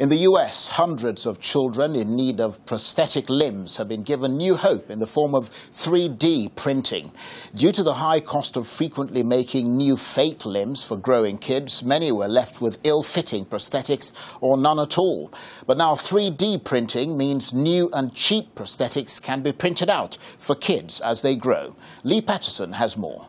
In the US, hundreds of children in need of prosthetic limbs have been given new hope in the form of 3D printing. Due to the high cost of frequently making new fake limbs for growing kids, many were left with ill fitting prosthetics or none at all. But now 3D printing means new and cheap prosthetics can be printed out for kids as they grow. Lee Patterson has more.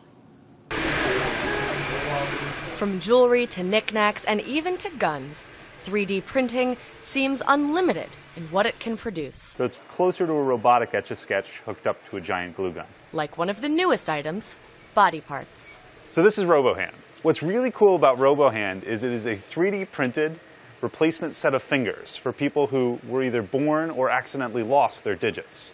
From jewelry to knickknacks and even to guns, 3D printing seems unlimited in what it can produce. So it's closer to a robotic etch a sketch hooked up to a giant glue gun. Like one of the newest items, body parts. So this is RoboHand. What's really cool about RoboHand is it is a 3D printed replacement set of fingers for people who were either born or accidentally lost their digits.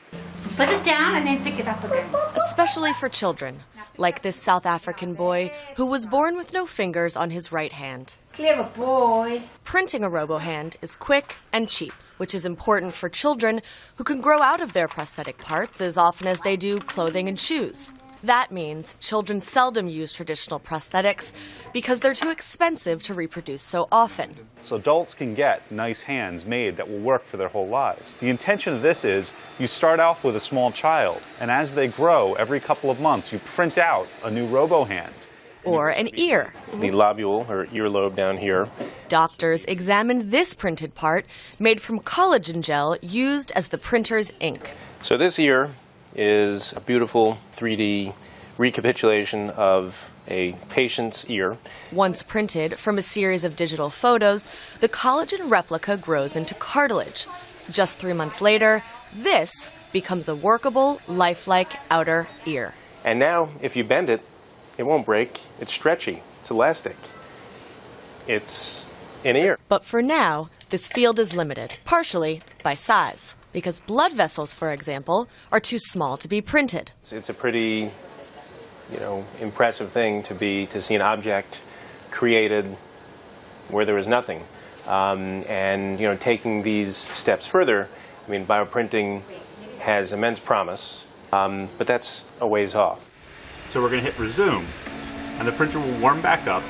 Put it down and then pick it up again. Especially for children, like this South African boy who was born with no fingers on his right hand. Clever boy. Printing a RoboHand is quick and cheap, which is important for children who can grow out of their prosthetic parts as often as they do clothing and shoes. That means children seldom use traditional prosthetics because they're too expensive to reproduce so often. So adults can get nice hands made that will work for their whole lives. The intention of this is you start off with a small child, and as they grow, every couple of months, you print out a new RoboHand or an ear. The lobule or earlobe down here. Doctors examined this printed part made from collagen gel used as the printer's ink. So this ear is a beautiful 3D recapitulation of a patient's ear. Once printed from a series of digital photos, the collagen replica grows into cartilage. Just three months later, this becomes a workable, lifelike outer ear. And now, if you bend it, it won't break. It's stretchy. It's elastic. It's an ear. But for now, this field is limited, partially by size, because blood vessels, for example, are too small to be printed. It's a pretty, you know, impressive thing to be to see an object created where there was nothing. Um, and you know, taking these steps further, I mean, bioprinting has immense promise, um, but that's a ways off. So we're going to hit resume, and the printer will warm back up.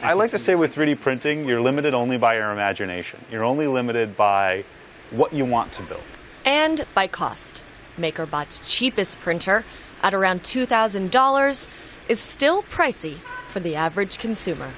I like to say with 3D printing, you're limited only by your imagination. You're only limited by what you want to build. And by cost. MakerBot's cheapest printer, at around $2,000, is still pricey for the average consumer.